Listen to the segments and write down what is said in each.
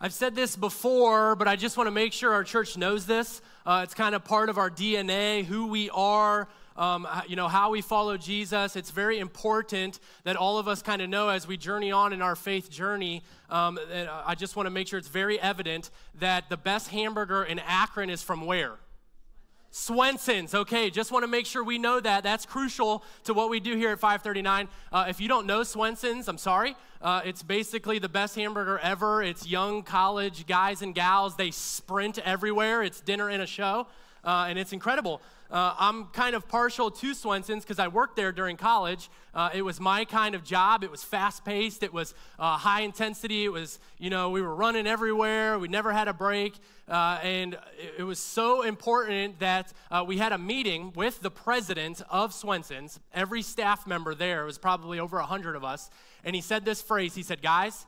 I've said this before, but I just want to make sure our church knows this. Uh, it's kind of part of our DNA, who we are, um, you know, how we follow Jesus. It's very important that all of us kind of know as we journey on in our faith journey. Um, I just want to make sure it's very evident that the best hamburger in Akron is from where? Swenson's. Okay, just want to make sure we know that. That's crucial to what we do here at 539. Uh, if you don't know Swenson's, I'm sorry. Uh, it's basically the best hamburger ever. It's young college guys and gals. They sprint everywhere. It's dinner and a show, uh, and it's incredible. Uh, I'm kind of partial to Swenson's because I worked there during college. Uh, it was my kind of job. It was fast paced. It was uh, high intensity. It was, you know, we were running everywhere. We never had a break. Uh, and it, it, was so important that uh, we had a meeting with the president of Swenson's. Every staff member there, was probably over 100 of us. And he said this phrase He said, Guys,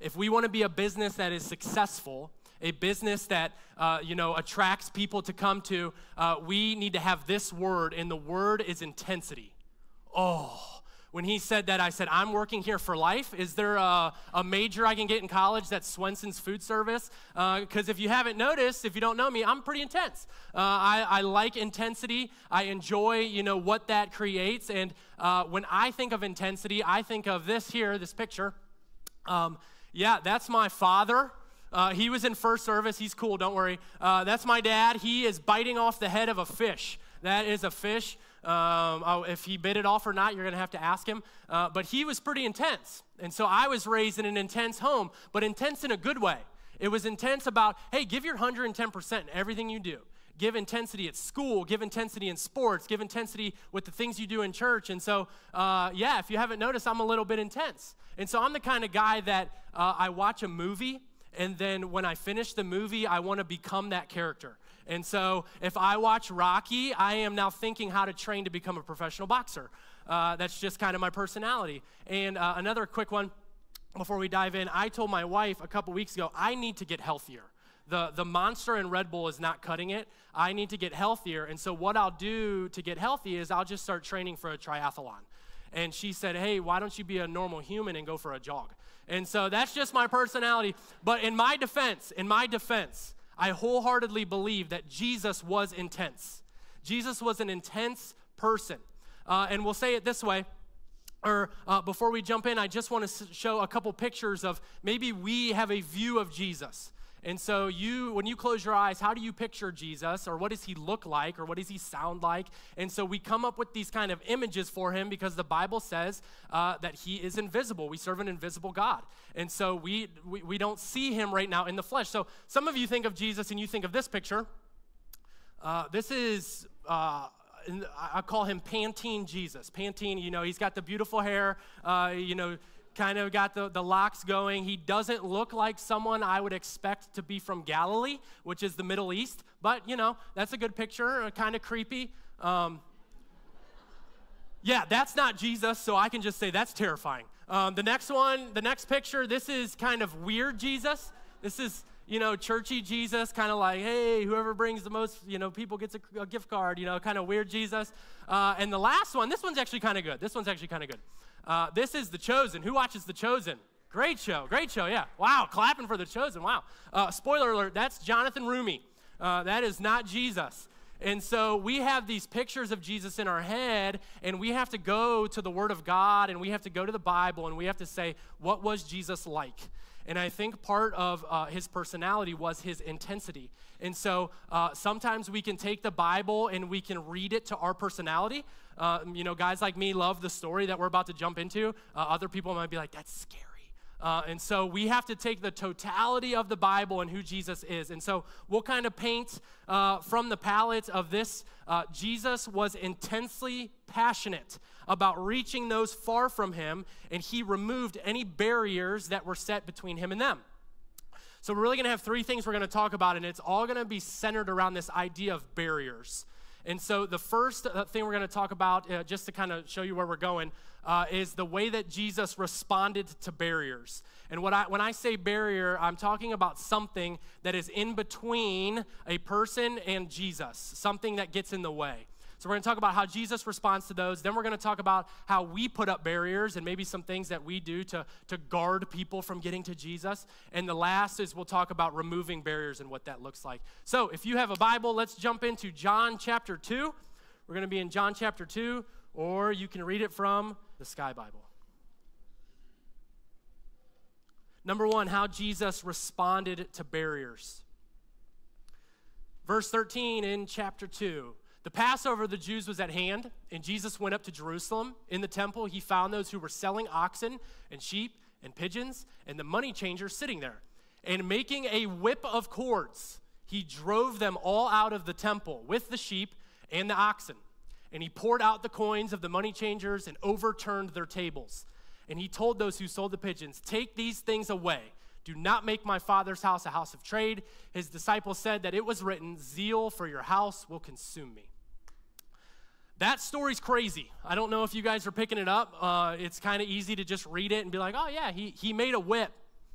if we want to be a business that is successful, a business that uh, you know attracts people to come to, uh, we need to have this word, and the word is intensity. Oh, when he said that, I said, I'm working here for life. Is there a, a major I can get in college that's Swenson's food service? Because uh, if you haven't noticed, if you don't know me, I'm pretty intense. Uh, I, I, like intensity. I enjoy, you know, what that creates. And uh, when I think of intensity, I think of this here, this picture. Um, yeah, that's my father. Uh, he was in first service. He's cool, don't worry. Uh, that's my dad. He is biting off the head of a fish. That is a fish. Um, oh, if he bit it off or not, you're going to have to ask him. Uh, but he was pretty intense. And so I was raised in an intense home, but intense in a good way. It was intense about, hey, give your 110% in everything you do. Give intensity at school, give intensity in sports, give intensity with the things you do in church. And so, uh, yeah, if you haven't noticed, I'm a little bit intense. And so I'm the kind of guy that uh, I watch a movie and then when I finish the movie, I want to become that character. And so if I watch Rocky, I am now thinking how to train to become a professional boxer. Uh, that's just kind of my personality. And uh, another quick one before we dive in I told my wife a couple weeks ago, I need to get healthier. The, the monster in Red Bull is not cutting it. I need to get healthier. And so, what I'll do to get healthy is I'll just start training for a triathlon. And she said, Hey, why don't you be a normal human and go for a jog? And so that's just my personality. But in my defense, in my defense, I wholeheartedly believe that Jesus was intense. Jesus was an intense person. Uh, and we'll say it this way. Or uh, before we jump in, I just want to show a couple pictures of maybe we have a view of Jesus. And so you when you close your eyes, how do you picture Jesus or what does he look like or what does he sound like? And so we come up with these kind of images for him because the Bible says uh, that he is invisible. We serve an invisible God. And so we, we, we don't see him right now in the flesh. So some of you think of Jesus and you think of this picture. Uh, this is uh, I call him Pantene Jesus. Pantene, you know, he's got the beautiful hair, uh, you know, kind of got the, the locks going. He doesn't look like someone I would expect to be from Galilee, which is the Middle East, but you know, that's a good picture, uh, kind of creepy. Um, yeah, that's not Jesus, so I can just say that's terrifying. Um, the next one, the next picture, this is kind of weird Jesus. This is, you know, churchy Jesus, kind of like, hey, whoever brings the most, you know, people gets a, a gift card, you know, kind of weird Jesus. Uh, and the last one, this one's actually kind of good. This one's actually kind of good. Uh, this is The Chosen. Who watches The Chosen? Great show, great show, yeah. Wow, clapping for The Chosen, wow. Uh, spoiler alert, that's Jonathan Roumie. Uh, that is not Jesus. And so we have these pictures of Jesus in our head, and we have to go to the Word of God, and we have to go to the Bible, and we have to say, what was Jesus like? And I think part of uh, his personality was his intensity. And so uh, sometimes we can take the Bible and we can read it to our personality. Uh, you know, guys like me love the story that we're about to jump into. Uh, other people might be like, that's scary. Uh, and so we have to take the totality of the Bible and who Jesus is. And so we'll kind of paint uh, from the palette of this uh, Jesus was intensely passionate about reaching those far from him, and he removed any barriers that were set between him and them. So, we're really going to have three things we're going to talk about, and it's all going to be centered around this idea of barriers. And so, the first uh, thing we're going to talk about, uh, just to kind of show you where we're going, uh, is the way that Jesus responded to barriers. And what I, when I say barrier, I'm talking about something that is in between a person and Jesus, something that gets in the way. So we're going to talk about how Jesus responds to those. Then we're going to talk about how we put up barriers and maybe some things that we do to, to guard people from getting to Jesus. And the last is we'll talk about removing barriers and what that looks like. So if you have a Bible, let's jump into John chapter 2. We're going to be in John chapter 2, or you can read it from the Sky Bible. Number one, how Jesus responded to barriers. Verse 13 in chapter 2. The Passover of the Jews was at hand, and Jesus went up to Jerusalem. In the temple, he found those who were selling oxen and sheep and pigeons, and the money changers sitting there. And making a whip of cords, he drove them all out of the temple with the sheep and the oxen. And he poured out the coins of the money changers and overturned their tables. And he told those who sold the pigeons, Take these things away. Do not make my father's house a house of trade. His disciples said that it was written, Zeal for your house will consume me. That story's crazy. I don't know if you guys are picking it up. Uh, it's kind of easy to just read it and be like, oh, yeah, he, he made a whip.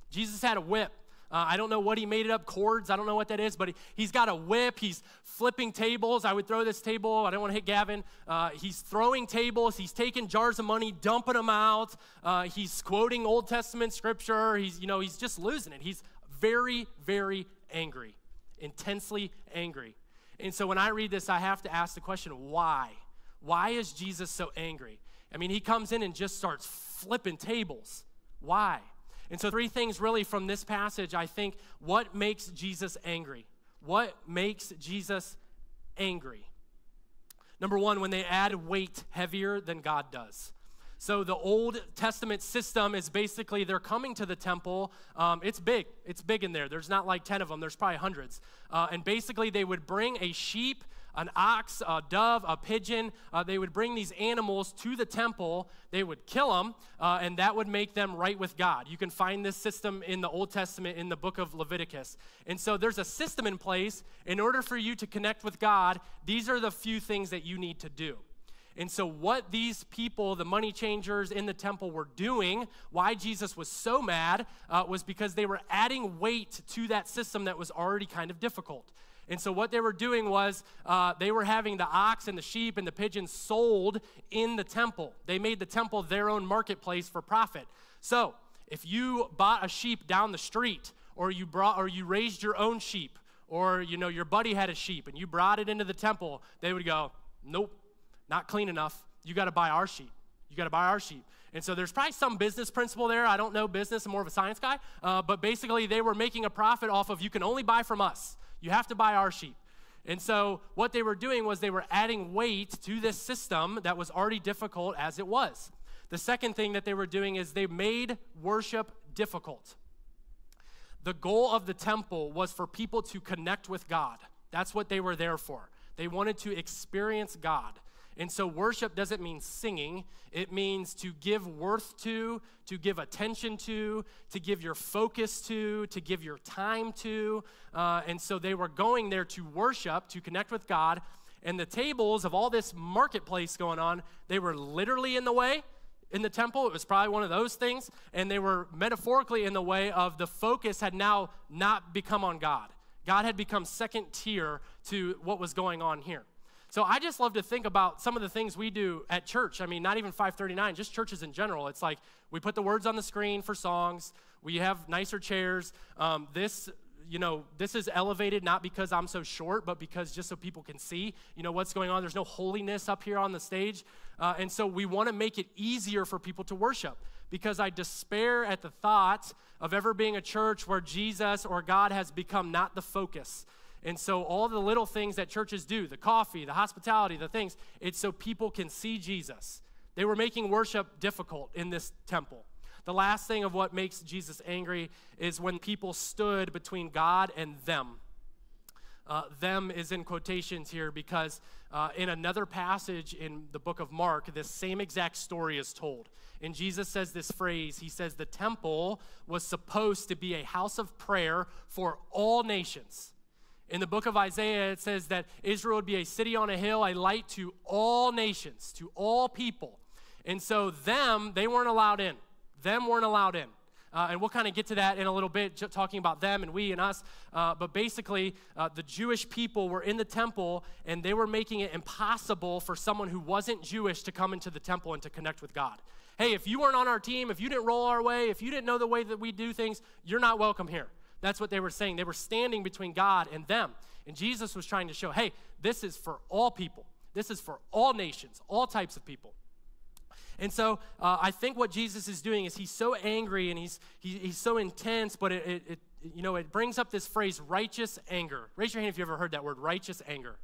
Jesus had a whip. Uh, I don't know what he made it up, cords. I don't know what that is, but he, has got a whip. He's flipping tables. I would throw this table. I don't want to hit Gavin. Uh, he's throwing tables. He's taking jars of money, dumping them out. Uh, he's quoting Old Testament scripture. He's, you know, he's just losing it. He's very, very angry, intensely angry. And so when I read this, I have to ask the question, why? Why is Jesus so angry? I mean, he comes in and just starts flipping tables. Why? And so, three things really from this passage, I think, what makes Jesus angry? What makes Jesus angry? Number one, when they add weight heavier than God does. So the Old Testament system is basically they're coming to the temple. Um, it's big. It's big in there. There's not like 10 of them, there's probably hundreds. Uh, and basically, they would bring a sheep an ox, a dove, a pigeon. Uh, they would bring these animals to the temple. They would kill them, uh, and that would make them right with God. You can find this system in the Old Testament in the book of Leviticus. And so there's a system in place. In order for you to connect with God, these are the few things that you need to do. And so, what these people, the money changers in the temple, were doing, why Jesus was so mad, uh, was because they were adding weight to that system that was already kind of difficult. And so, what they were doing was uh, they were having the ox and the sheep and the pigeons sold in the temple. They made the temple their own marketplace for profit. So, if you bought a sheep down the street, or you brought, or you raised your own sheep, or you know your buddy had a sheep and you brought it into the temple, they would go, "Nope, not clean enough. You got to buy our sheep. You got to buy our sheep." And so there's probably some business principle there. I don't know business. I'm more of a science guy. Uh, but basically, they were making a profit off of you can only buy from us. You have to buy our sheep. And so, what they were doing was they were adding weight to this system that was already difficult as it was. The second thing that they were doing is they made worship difficult. The goal of the temple was for people to connect with God. That's what they were there for. They wanted to experience God. And so worship doesn't mean singing, it means to give worth to, to give attention to, to give your focus to, to give your time to. Uh, and so they were going there to worship, to connect with God. And the tables of all this marketplace going on, they were literally in the way in the temple. It was probably one of those things. And they were metaphorically in the way of the focus had now not become on God. God had become second tier to what was going on here. So I just love to think about some of the things we do at church. I mean, not even 539, just churches in general. It's like we put the words on the screen for songs. We have nicer chairs. Um, this, you know, this is elevated not because I'm so short, but because just so people can see, you know, what's going on. There's no holiness up here on the stage. Uh, and so we want to make it easier for people to worship because I despair at the thought of ever being a church where Jesus or God has become not the focus. And so, all the little things that churches do the coffee, the hospitality, the things it's so people can see Jesus. They were making worship difficult in this temple. The last thing of what makes Jesus angry is when people stood between God and them. Uh, them is in quotations here because uh, in another passage in the book of Mark, this same exact story is told. And Jesus says this phrase He says, The temple was supposed to be a house of prayer for all nations. In the book of Isaiah, it says that Israel would be a city on a hill, a light to all nations, to all people. And so, them, they weren't allowed in. Them weren't allowed in. Uh, and we'll kind of get to that in a little bit, talking about them and we and us. Uh, but basically, uh, the Jewish people were in the temple and they were making it impossible for someone who wasn't Jewish to come into the temple and to connect with God. Hey, if you weren't on our team, if you didn't roll our way, if you didn't know the way that we do things, you're not welcome here. That's what they were saying. They were standing between God and them. And Jesus was trying to show hey, this is for all people, this is for all nations, all types of people. And so uh, I think what Jesus is doing is he's so angry and he's, he, he's so intense, but it, it, it, you know, it brings up this phrase, righteous anger. Raise your hand if you ever heard that word, righteous anger.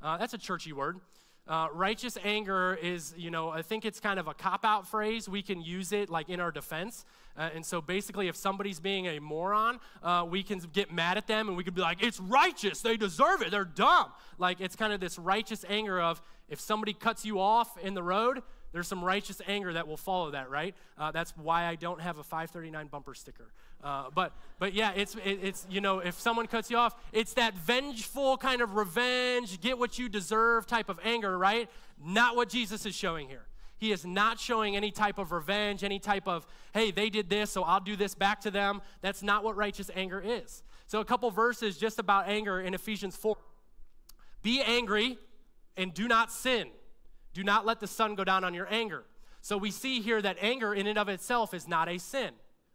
Uh, that's a churchy word. Uh, righteous anger is, you know, I think it's kind of a cop out phrase. We can use it like in our defense. Uh, and so basically, if somebody's being a moron, uh, we can get mad at them and we could be like, it's righteous. They deserve it. They're dumb. Like, it's kind of this righteous anger of if somebody cuts you off in the road, there's some righteous anger that will follow that, right? Uh, that's why I don't have a 539 bumper sticker. Uh, but, but yeah, it's, it, it's, you know, if someone cuts you off, it's that vengeful kind of revenge, get what you deserve type of anger, right? Not what Jesus is showing here. He is not showing any type of revenge, any type of, hey, they did this, so I'll do this back to them. That's not what righteous anger is. So, a couple verses just about anger in Ephesians 4. Be angry and do not sin. Do not let the sun go down on your anger. So we see here that anger in and of itself is not a sin,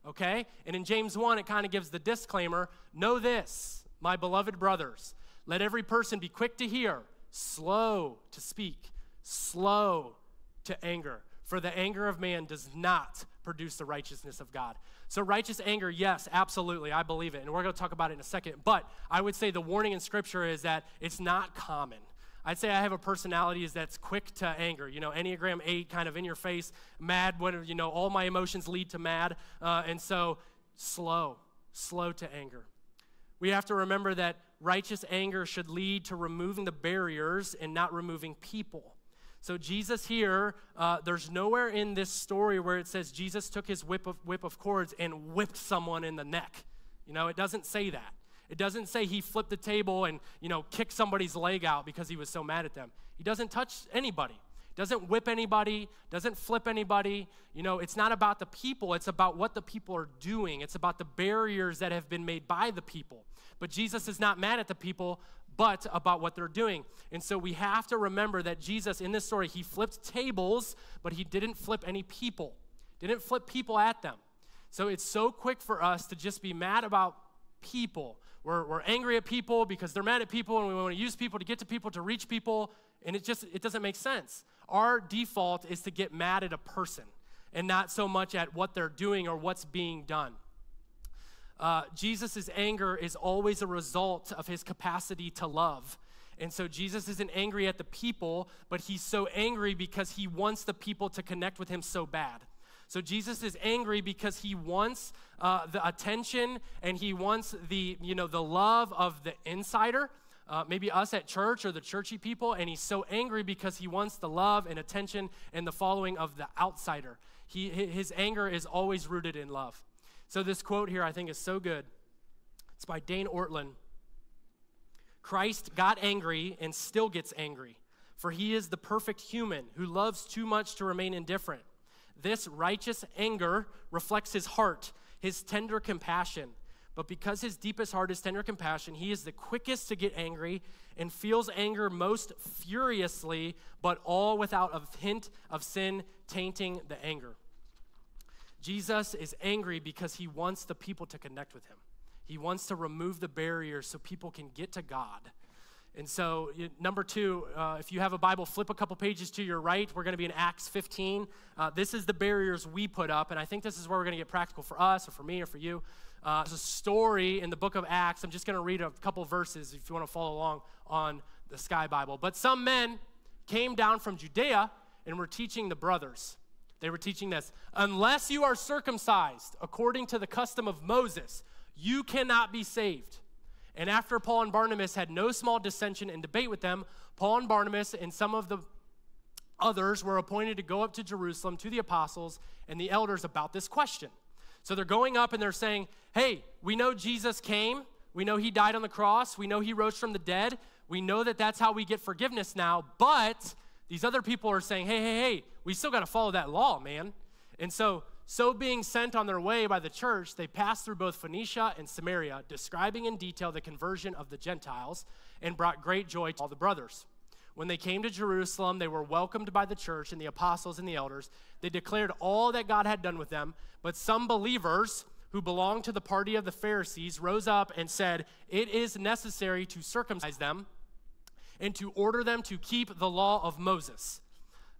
okay? And in James 1, it kind of gives the disclaimer Know this, my beloved brothers, let every person be quick to hear, slow to speak, slow to anger. For the anger of man does not produce the righteousness of God. So, righteous anger, yes, absolutely, I believe it. And we're going to talk about it in a second. But I would say the warning in Scripture is that it's not common. I'd say I have a personality that's quick to anger. You know, Enneagram 8, kind of in your face, mad when, you know, all my emotions lead to mad. Uh, and so, slow, slow to anger. We have to remember that righteous anger should lead to removing the barriers and not removing people. So, Jesus here, uh, there's nowhere in this story where it says Jesus took his whip of, whip of cords and whipped someone in the neck. You know, it doesn't say that. It doesn't say he flipped the table and, you know, kicked somebody's leg out because he was so mad at them. He doesn't touch anybody. Doesn't whip anybody, doesn't flip anybody. You know, it's not about the people, it's about what the people are doing. It's about the barriers that have been made by the people. But Jesus is not mad at the people, but about what they're doing. And so we have to remember that Jesus, in this story, he flipped tables, but he didn't flip any people, didn't flip people at them. So it's so quick for us to just be mad about people we're, we're angry at people because they're mad at people and we want to use people to get to people to reach people and it just it doesn't make sense. Our default is to get mad at a person and not so much at what they're doing or what's being done. Uh, jesus' anger is always a result of his capacity to love. And so Jesus isn't angry at the people, but he's so angry because he wants the people to connect with him so bad. So Jesus is angry because he wants uh, the attention and he wants the, you know, the love of the insider. Uh, maybe us at church or the churchy people, and he's so angry because he wants the love and attention and the following of the outsider. He, his anger is always rooted in love. So, this quote here I think is so good. It's by Dane Ortlund. Christ got angry and still gets angry, for he is the perfect human who loves too much to remain indifferent. This righteous anger reflects his heart, his tender compassion. But because his deepest heart is tender compassion, he is the quickest to get angry and feels anger most furiously, but all without a hint of sin tainting the anger. Jesus is angry because he wants the people to connect with him. He wants to remove the barriers so people can get to God. And so, number two, uh, if you have a Bible, flip a couple pages to your right. We're going to be in Acts 15. Uh, this is the barriers we put up, and I think this is where we're going to get practical for us, or for me, or for you. Uh, there's a story in the book of Acts. I'm just going to read a couple verses if you want to follow along on the Sky Bible. But some men came down from Judea and were teaching the brothers. They were teaching this Unless you are circumcised according to the custom of Moses, you cannot be saved. And after Paul and Barnabas had no small dissension and debate with them, Paul and Barnabas and some of the others were appointed to go up to Jerusalem to the apostles and the elders about this question. So they're going up and they're saying, Hey, we know Jesus came. We know he died on the cross. We know he rose from the dead. We know that that's how we get forgiveness now. But these other people are saying, Hey, hey, hey, we still got to follow that law, man. And so so being sent on their way by the church, they passed through both Phoenicia and Samaria, describing in detail the conversion of the Gentiles, and brought great joy to all the brothers. When they came to Jerusalem, they were welcomed by the church and the apostles and the elders. They declared all that God had done with them, but some believers who belonged to the party of the Pharisees rose up and said, It is necessary to circumcise them and to order them to keep the law of Moses.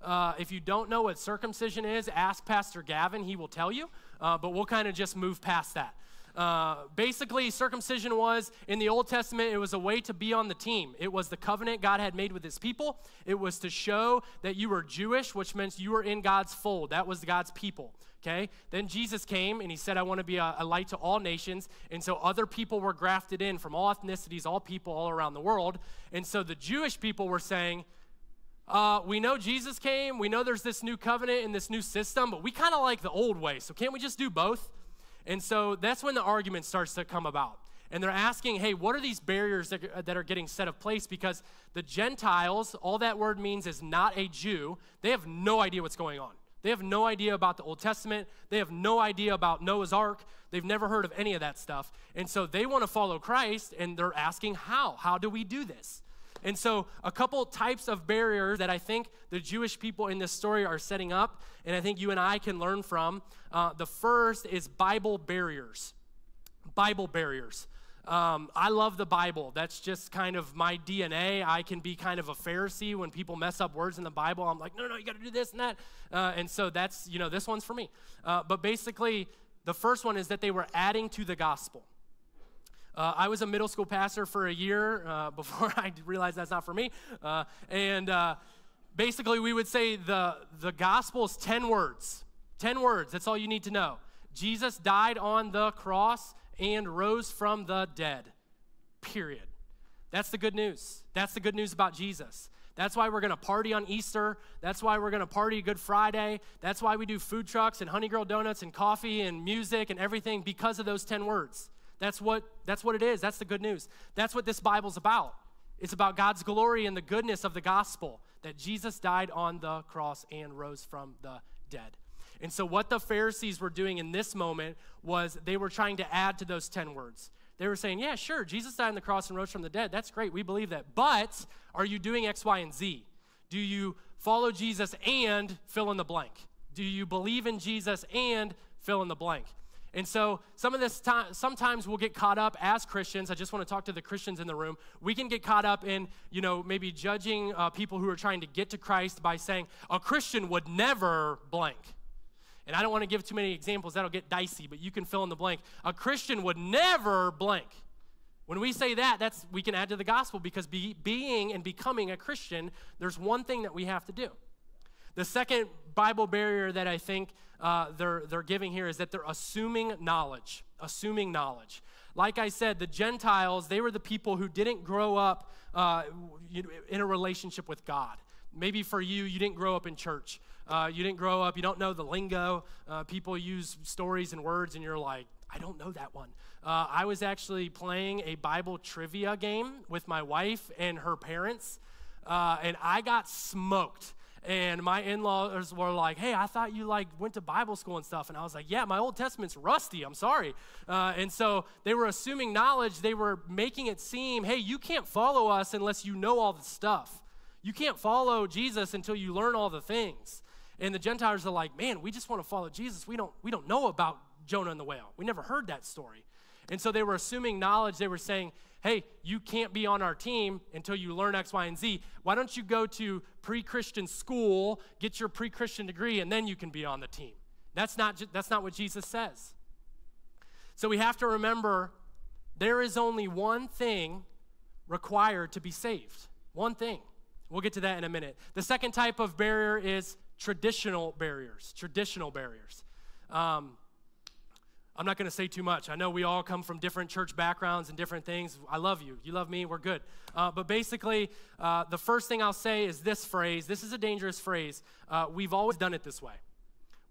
Uh, if you don't know what circumcision is, ask Pastor Gavin, he will tell you, uh, but we'll kind of just move past that. Uh, basically, circumcision was in the Old Testament, it was a way to be on the team. It was the covenant God had made with his people. It was to show that you were Jewish, which meant you were in God's fold. That was God's people. Okay? Then Jesus came and he said, I want to be a, a light to all nations. And so other people were grafted in from all ethnicities, all people all around the world. And so the Jewish people were saying, uh, we know Jesus came. We know there's this new covenant and this new system, but we kind of like the old way. So can't we just do both? And so that's when the argument starts to come about. And they're asking, hey, what are these barriers that, that are getting set of place? Because the Gentiles, all that word means is not a Jew. They have no idea what's going on. They have no idea about the Old Testament. They have no idea about Noah's Ark. They've never heard of any of that stuff. And so they want to follow Christ, and they're asking, how? How do we do this? And so, a couple types of barriers that I think the Jewish people in this story are setting up, and I think you and I can learn from. Uh, the first is Bible barriers. Bible barriers. Um, I love the Bible. That's just kind of my DNA. I can be kind of a Pharisee when people mess up words in the Bible. I'm like, no, no, you got to do this and that. Uh, and so that's, you know, this one's for me. Uh, but basically, the first one is that they were adding to the gospel. Uh, I was a middle school pastor for a year uh, before I realized that's not for me. Uh, and uh, basically, we would say the, the gospel is 10 words. 10 words, that's all you need to know. Jesus died on the cross and rose from the dead. Period. That's the good news. That's the good news about Jesus. That's why we're going to party on Easter. That's why we're going to party Good Friday. That's why we do food trucks and Honey Girl Donuts and coffee and music and everything because of those 10 words. That's what, that's what it is. That's the good news. That's what this Bible's about. It's about God's glory and the goodness of the gospel that Jesus died on the cross and rose from the dead. And so, what the Pharisees were doing in this moment was they were trying to add to those 10 words. They were saying, Yeah, sure, Jesus died on the cross and rose from the dead. That's great. We believe that. But are you doing X, Y, and Z? Do you follow Jesus and fill in the blank? Do you believe in Jesus and fill in the blank? And so some of this time, sometimes we'll get caught up as Christians. I just want to talk to the Christians in the room. We can get caught up in, you know, maybe judging uh, people who are trying to get to Christ by saying a Christian would never blank. And I don't want to give too many examples, that'll get dicey, but you can fill in the blank. A Christian would never blank. When we say that, that's we can add to the gospel because be, being and becoming a Christian, there's one thing that we have to do. The second Bible barrier that I think uh, they're, they're giving here is that they're assuming knowledge. Assuming knowledge. Like I said, the Gentiles, they were the people who didn't grow up uh, in a relationship with God. Maybe for you, you didn't grow up in church. Uh, you didn't grow up, you don't know the lingo. Uh, people use stories and words, and you're like, I don't know that one. Uh, I was actually playing a Bible trivia game with my wife and her parents, uh, and I got smoked and my in-laws were like hey i thought you like went to bible school and stuff. And i was like yeah my old testament's rusty. I'm sorry. Uh, and so they were assuming knowledge. They were making it seem hey you can't follow us unless you know all the stuff. You can't follow jesus until you learn all the things. And the gentiles are like man we just want to follow jesus. We don't we don't know about jonah and the whale. We never heard that story. And so they were assuming knowledge. They were saying hey, you can't be on our team until you learn X, Y, and Z. Why don't you go to pre Christian school, get your pre Christian degree, and then you can be on the team? That's not, that's not what Jesus says. So we have to remember there is only one thing required to be saved. One thing. We'll get to that in a minute. The second type of barrier is traditional barriers. Traditional barriers. Um, I'm not going to say too much. I know we all come from different church backgrounds and different things. I love you. You love me. We're good. Uh, but basically, uh, the first thing I'll say is this phrase. This is a dangerous phrase. Uh, we've always done it this way.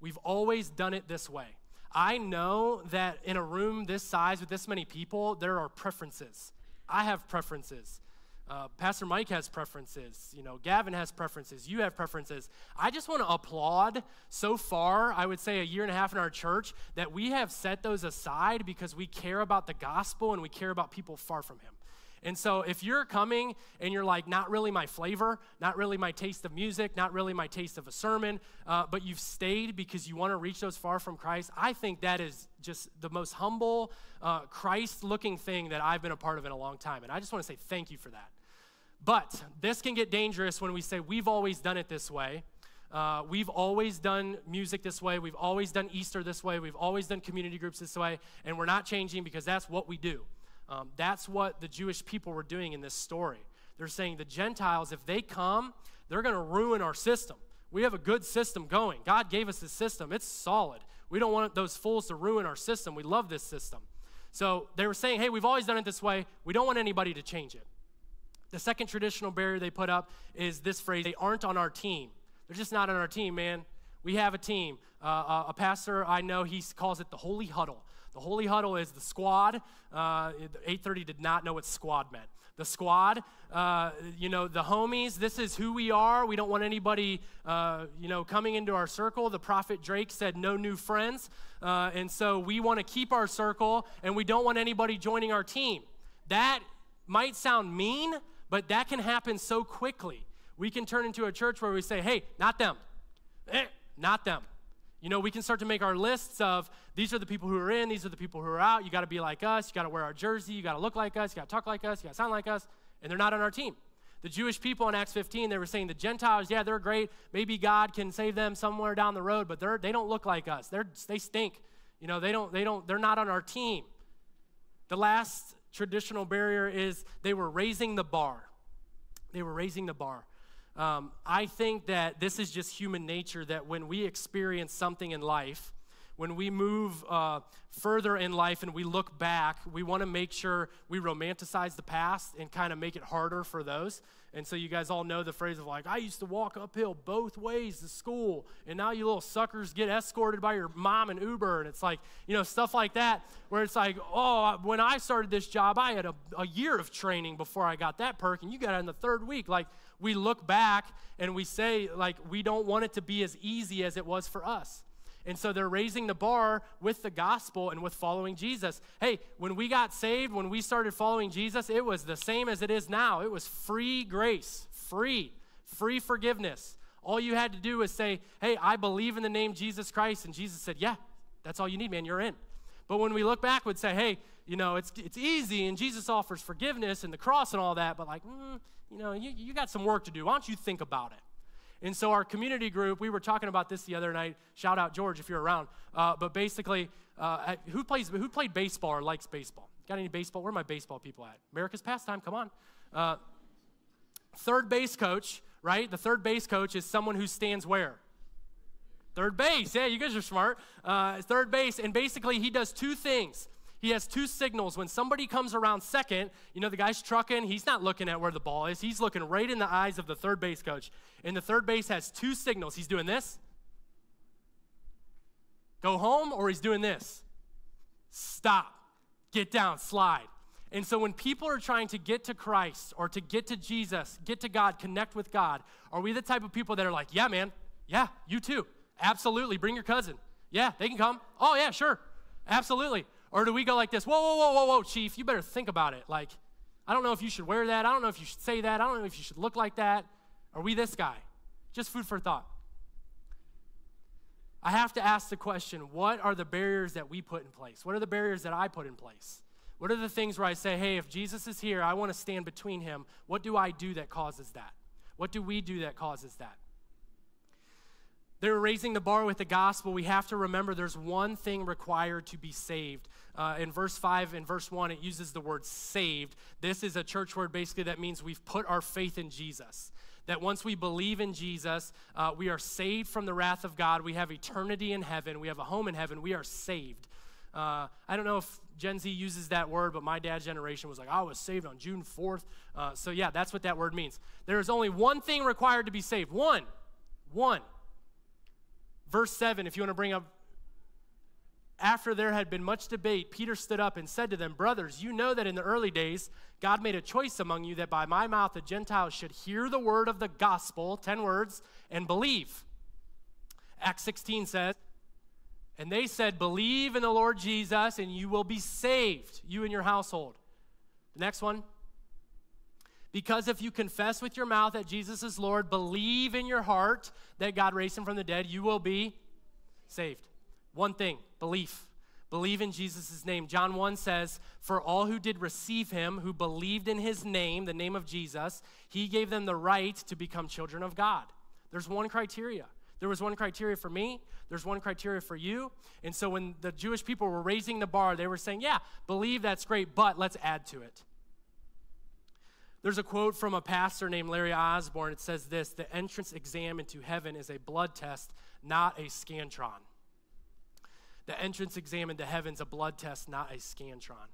We've always done it this way. I know that in a room this size with this many people, there are preferences. I have preferences. Uh, Pastor Mike has preferences. You know, Gavin has preferences. You have preferences. I just want to applaud so far, I would say a year and a half in our church, that we have set those aside because we care about the gospel and we care about people far from Him. And so if you're coming and you're like, not really my flavor, not really my taste of music, not really my taste of a sermon, uh, but you've stayed because you want to reach those far from Christ, I think that is just the most humble, uh, Christ looking thing that I've been a part of in a long time. And I just want to say thank you for that. But this can get dangerous when we say we've always done it this way. Uh, we've always done music this way. We've always done Easter this way. We've always done community groups this way. And we're not changing because that's what we do. Um, that's what the Jewish people were doing in this story. They're saying the Gentiles, if they come, they're going to ruin our system. We have a good system going. God gave us this system, it's solid. We don't want those fools to ruin our system. We love this system. So they were saying, hey, we've always done it this way. We don't want anybody to change it. The second traditional barrier they put up is this phrase they aren't on our team. They're just not on our team, man. We have a team. Uh, a pastor I know, he calls it the Holy Huddle. The Holy Huddle is the squad. Uh, 830 did not know what squad meant. The squad, uh, you know, the homies, this is who we are. We don't want anybody, uh, you know, coming into our circle. The prophet Drake said, no new friends. Uh, and so we want to keep our circle and we don't want anybody joining our team. That might sound mean, but that can happen so quickly. We can turn into a church where we say, hey, not them. Eh, not them. You know, we can start to make our lists of these are the people who are in, these are the people who are out. You got to be like us, you got to wear our jersey, you got to look like us, you got to talk like us, you got to sound like us, and they're not on our team. The Jewish people in Acts 15, they were saying the Gentiles, yeah, they're great. Maybe God can save them somewhere down the road, but they're, they don't look like us. They're, they stink. You know, they don't, they don't, they're not on our team. The last traditional barrier is they were raising the bar. They were raising the bar. Um, I think that this is just human nature that when we experience something in life, when we move uh, further in life and we look back, we want to make sure we romanticize the past and kind of make it harder for those. And so you guys all know the phrase of like, I used to walk uphill both ways to school, and now you little suckers get escorted by your mom and Uber. And it's like, you know, stuff like that, where it's like, oh, when I started this job, I had a, a year of training before I got that perk, and you got it in the third week. Like, we look back and we say, like, we don't want it to be as easy as it was for us. And so they're raising the bar with the gospel and with following Jesus. Hey, when we got saved, when we started following Jesus, it was the same as it is now. It was free grace, free, free forgiveness. All you had to do was say, Hey, I believe in the name Jesus Christ. And Jesus said, Yeah, that's all you need, man. You're in. But when we look back, we'd say, Hey, you know, it's, it's easy and Jesus offers forgiveness and the cross and all that, but like, mm, you know, you, you got some work to do. Why don't you think about it? And so our community group, we were talking about this the other night. Shout out George if you're around. Uh, but basically, uh, who plays who played baseball or likes baseball? Got any baseball? Where are my baseball people at? America's pastime. Come on. Uh, third base coach, right? The third base coach is someone who stands where? Third base. Yeah, you guys are smart. Uh, third base, and basically he does two things. He has two signals. When somebody comes around second, you know, the guy's trucking, he's not looking at where the ball is. He's looking right in the eyes of the third base coach. And the third base has two signals. He's doing this go home, or he's doing this stop, get down, slide. And so when people are trying to get to Christ or to get to Jesus, get to God, connect with God, are we the type of people that are like, yeah, man, yeah, you too. Absolutely, bring your cousin. Yeah, they can come. Oh, yeah, sure. Absolutely. Or do we go like this, whoa, whoa, whoa, whoa, whoa, chief, you better think about it. Like, I don't know if you should wear that. I don't know if you should say that. I don't know if you should look like that. Are we this guy? Just food for thought. I have to ask the question what are the barriers that we put in place? What are the barriers that I put in place? What are the things where I say, hey, if Jesus is here, I want to stand between him? What do I do that causes that? What do we do that causes that? They're raising the bar with the gospel. We have to remember there's one thing required to be saved. Uh, in verse 5 and verse 1, it uses the word saved. This is a church word basically that means we've put our faith in Jesus. That once we believe in Jesus, uh, we are saved from the wrath of God. We have eternity in heaven. We have a home in heaven. We are saved. Uh, I don't know if Gen Z uses that word, but my dad's generation was like, I was saved on June 4th. Uh, so, yeah, that's what that word means. There is only one thing required to be saved. One. One. Verse 7, if you want to bring up After there had been much debate, Peter stood up and said to them, Brothers, you know that in the early days God made a choice among you that by my mouth the Gentiles should hear the word of the gospel, 10 words, and believe. Acts 16 says, And they said, Believe in the Lord Jesus, and you will be saved, you and your household. The next one. Because if you confess with your mouth that Jesus is Lord, believe in your heart that God raised him from the dead, you will be saved. One thing belief. Believe in Jesus' name. John 1 says, For all who did receive him, who believed in his name, the name of Jesus, he gave them the right to become children of God. There's one criteria. There was one criteria for me, there's one criteria for you. And so when the Jewish people were raising the bar, they were saying, Yeah, believe that's great, but let's add to it. There's a quote from a pastor named Larry Osborne. It says this The entrance exam into heaven is a blood test, not a scantron. The entrance exam into heaven's a blood test, not a scantron.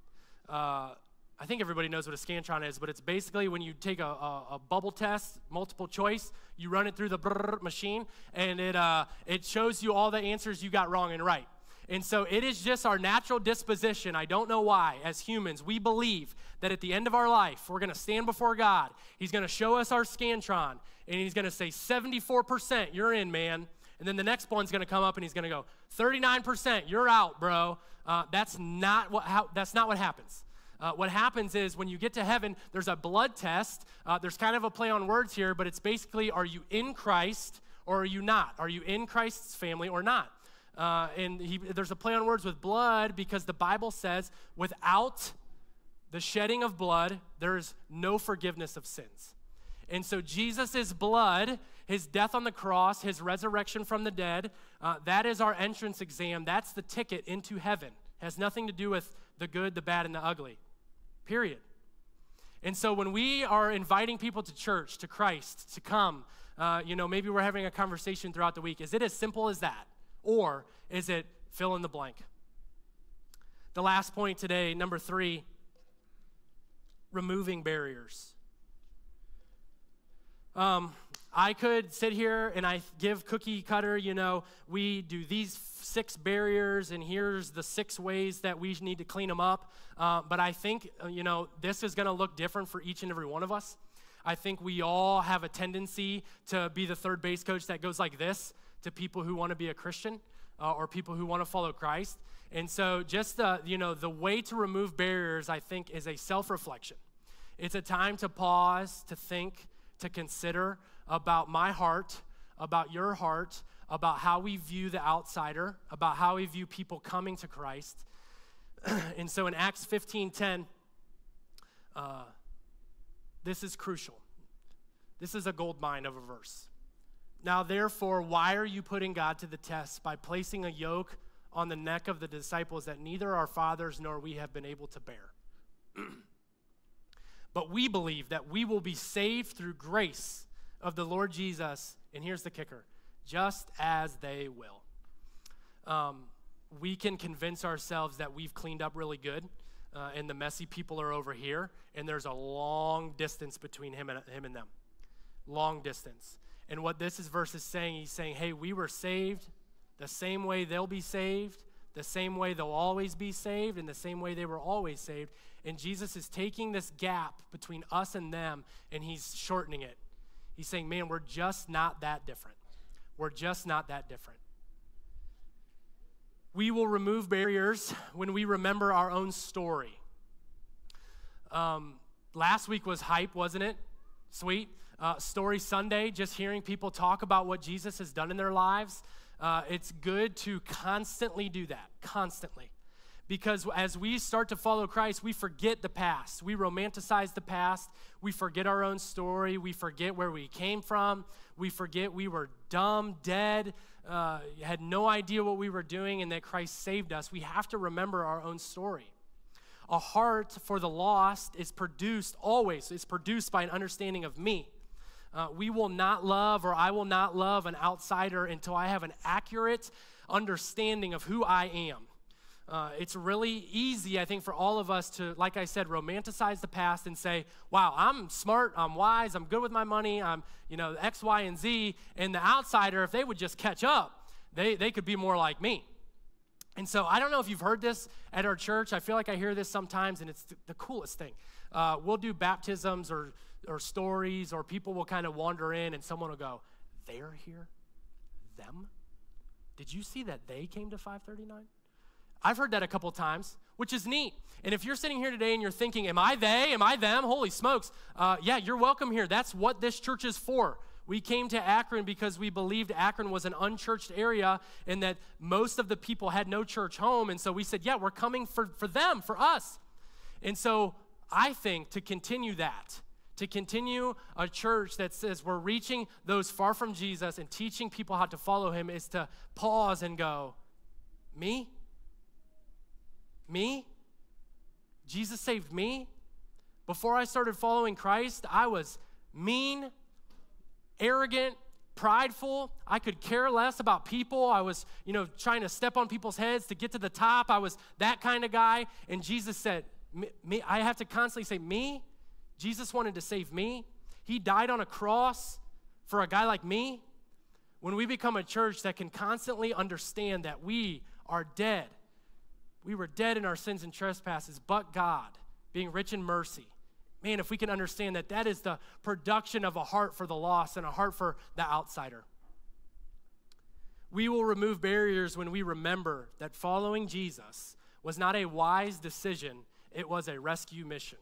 Uh, I think everybody knows what a scantron is, but it's basically when you take a, a, a bubble test, multiple choice, you run it through the machine, and it, uh, it shows you all the answers you got wrong and right. And so it is just our natural disposition. I don't know why, as humans, we believe that at the end of our life, we're going to stand before God. He's going to show us our Scantron, and He's going to say, 74%, you're in, man. And then the next one's going to come up and he's going to go, 39%, you're out, bro. Uh, that's, not what, how, that's not what happens. Uh, what happens is when you get to heaven, there's a blood test. Uh, there's kind of a play on words here, but it's basically are you in Christ or are you not? Are you in Christ's family or not? Uh, and he, there's a play on words with blood because the Bible says without the shedding of blood, there is no forgiveness of sins. And so Jesus' blood, his death on the cross, his resurrection from the dead, uh, that is our entrance exam. That's the ticket into heaven. It has nothing to do with the good, the bad, and the ugly. Period. And so when we are inviting people to church, to Christ, to come, uh, you know, maybe we're having a conversation throughout the week. Is it as simple as that? Or is it fill in the blank? The last point today, number three, removing barriers. Um, I could sit here and I give cookie cutter, you know, we do these six barriers and here's the six ways that we need to clean them up. Uh, but I think, uh, you know, this is going to look different for each and every one of us. I think we all have a tendency to be the third base coach that goes like this to people who want to be a Christian uh, or people who want to follow Christ. And so, just the, you know, the way to remove barriers, I think, is a self reflection. It's a time to pause, to think, to consider about my heart, about your heart, about how we view the outsider, about how we view people coming to Christ. and so in Acts 15 10, uh, this is crucial. This is a gold mine of a verse. Now, therefore, why are you putting God to the test by placing a yoke on the neck of the disciples that neither our fathers nor we have been able to bear? But we believe that we will be saved through grace of the Lord Jesus. And here's the kicker just as they will. Um, we can convince ourselves that we've cleaned up really good. Uh, and the messy people are over here, and there's a long distance between him and him and them. Long distance. And what this is verse is saying, he's saying, hey, we were saved the same way they'll be saved, the same way they'll always be saved, and the same way they were always saved. And Jesus is taking this gap between us and them and he's shortening it. He's saying, man, we're just not that different. We're just not that different. We will remove barriers when we remember our own story. Um, last week was hype, wasn't it? Sweet. Uh, story Sunday, just hearing people talk about what Jesus has done in their lives. Uh, it's good to constantly do that, constantly. Because as we start to follow Christ, we forget the past. We romanticize the past. We forget our own story. We forget where we came from. We forget we were dumb, dead, uh, had no idea what we were doing, and that Christ saved us. We have to remember our own story. A heart for the lost is produced always, it's produced by an understanding of me. Uh, we will not love, or I will not love an outsider until I have an accurate understanding of who I am. Uh, it's really easy, I think, for all of us to, like I said, romanticize the past and say, wow, I'm smart, I'm wise, I'm good with my money, I'm, you know, X, Y, and Z. And the outsider, if they would just catch up, they, they could be more like me. And so I don't know if you've heard this at our church. I feel like I hear this sometimes, and it's the, the coolest thing. Uh, we'll do baptisms or, or stories, or people will kind of wander in, and someone will go, They're here? Them? Did you see that they came to 539? I've heard that a couple times, which is neat. And if you're sitting here today and you're thinking, Am I they? Am I them? Holy smokes. Uh, yeah, you're welcome here. That's what this church is for. We came to Akron because we believed Akron was an unchurched area and that most of the people had no church home. And so we said, yeah, we're coming for, for them, for us. And so I think to continue that, to continue a church that says we're reaching those far from Jesus and teaching people how to follow him is to pause and go, me? Me? Jesus saved me? Before I started following Christ, I was mean, arrogant, prideful. I could care less about people. I was, you know, trying to step on people's heads to get to the top. I was that kind of guy. And Jesus said, me, me, I have to constantly say, me? Jesus wanted to save me. He died on a cross for a guy like me. When we become a church that can constantly understand that we are dead, we were dead in our sins and trespasses, but God, being rich in mercy, man, if we can understand that that is the production of a heart for the lost and a heart for the outsider. We will remove barriers when we remember that following Jesus was not a wise decision, it was a rescue mission.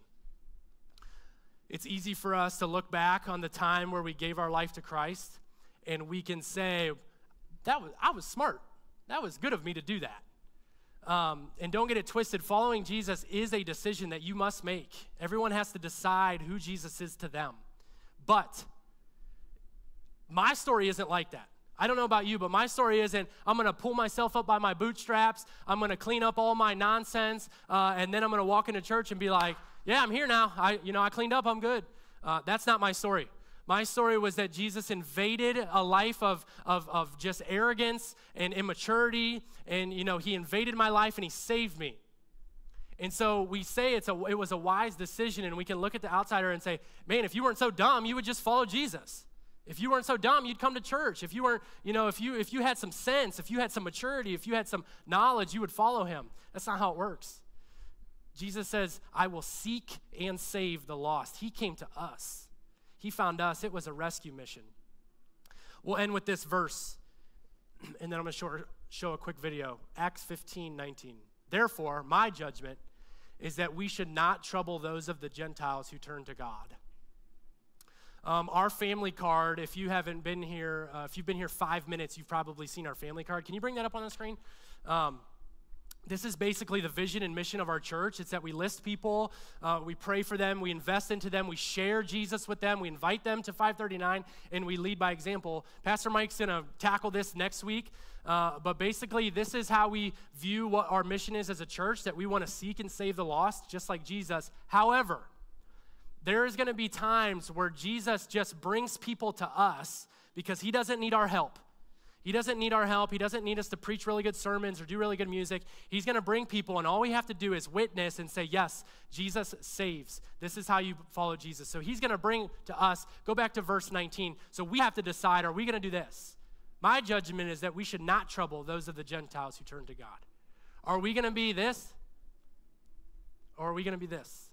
It's easy for us to look back on the time where we gave our life to Christ and we can say, that was, I was smart. That was good of me to do that. Um, and don't get it twisted, following Jesus is a decision that you must make. Everyone has to decide who Jesus is to them. But my story isn't like that. I don't know about you, but my story isn't I'm going to pull myself up by my bootstraps, I'm going to clean up all my nonsense, uh, and then I'm going to walk into church and be like, yeah, I'm here now. I, you know, I cleaned up, I'm good. Uh, that's not my story. My story was that Jesus invaded a life of, of, of just arrogance and immaturity, and you know, he invaded my life and he saved me. And so we say it's a, it was a wise decision, and we can look at the outsider and say, man, if you weren't so dumb, you would just follow Jesus. If you weren't so dumb, you'd come to church. If you weren't, you know, if you if you had some sense, if you had some maturity, if you had some knowledge, you would follow him. That's not how it works. Jesus says, I will seek and save the lost. He came to us. He found us. It was a rescue mission. We'll end with this verse, and then I'm going to show, a quick video. Acts 15 19. Therefore, my judgment is that we should not trouble those of the Gentiles who turn to God. Um, our family card, if you haven't been here, uh, if you've been here five minutes, you've probably seen our family card. Can you bring that up on the screen? Um, this is basically the vision and mission of our church. It's that we list people, uh, we pray for them, we invest into them, we share Jesus with them, we invite them to FIVE39, and we lead by example. Pastor Mike's going to tackle this next week. Uh, but basically, this is how we view what our mission is as a church that we want to seek and save the lost, just like Jesus. However, there is going to be times where Jesus just brings people to us because he doesn't need our help. He doesn't need our help. He doesn't need us to preach really good sermons or do really good music. He's going to bring people, and all we have to do is witness and say, Yes, Jesus saves. This is how you follow Jesus. So he's going to bring to us, go back to verse 19. So we have to decide are we going to do this? My judgment is that we should not trouble those of the Gentiles who turn to God. Are we going to be this? Or are we going to be this?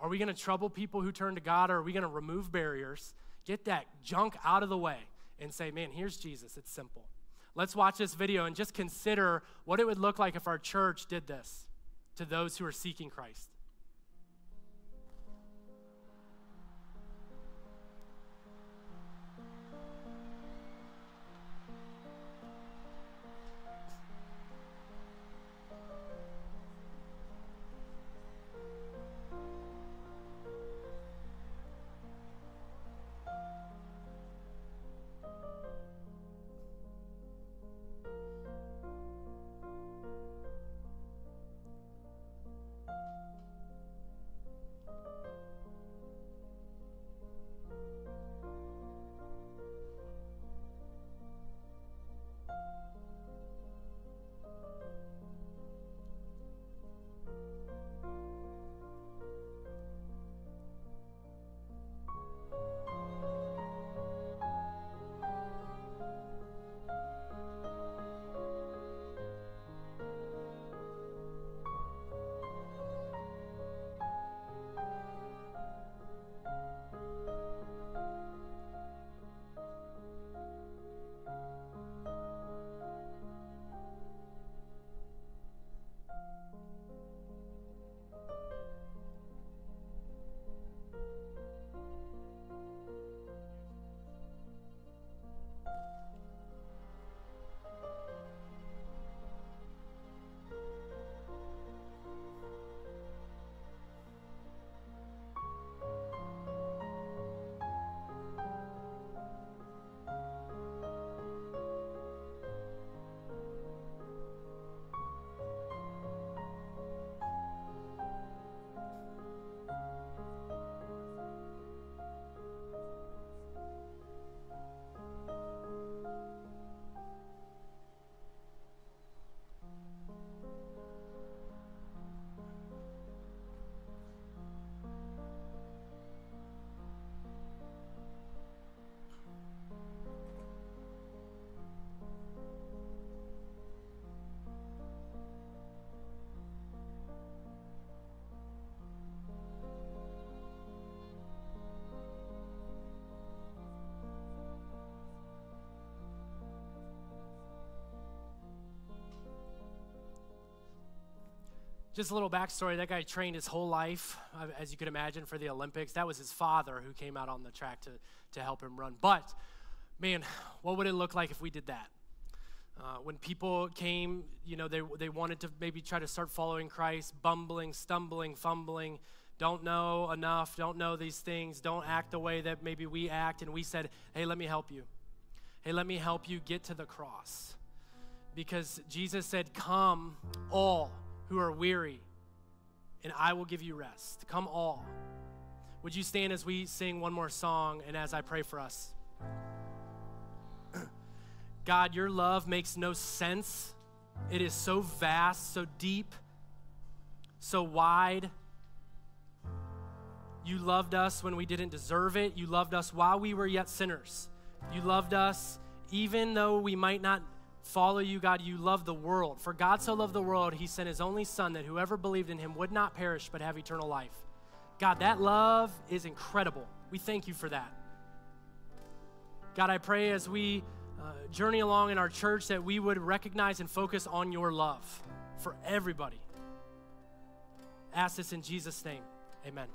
Are we going to trouble people who turn to God, or are we going to remove barriers, get that junk out of the way? And say, man, here's Jesus. It's simple. Let's watch this video and just consider what it would look like if our church did this to those who are seeking Christ. Just a little backstory that guy trained his whole life, uh, as you could imagine, for the Olympics. That was his father who came out on the track to, to help him run. But, man, what would it look like if we did that? Uh, when people came, you know, they, they wanted to maybe try to start following Christ, bumbling, stumbling, fumbling, don't know enough, don't know these things, don't act the way that maybe we act, and we said, hey, let me help you. Hey, let me help you get to the cross. Because Jesus said, Come, all who are weary, and I will give you rest. Come, all. Would you stand as we sing one more song and as I pray for us? God, your love makes no sense. It is so vast, so deep, so wide. You loved us when we didn't deserve it. You loved us while we were yet sinners. You loved us even though we might not follow you, God. You love the world. For God so loved the world, he sent his only Son that whoever believed in him would not perish but have eternal life. God, that love is incredible. We thank you for that. God, I pray as we uh, journey along in our church that we would recognize and focus on your love for everybody. Ask this in Jesus' name. Amen.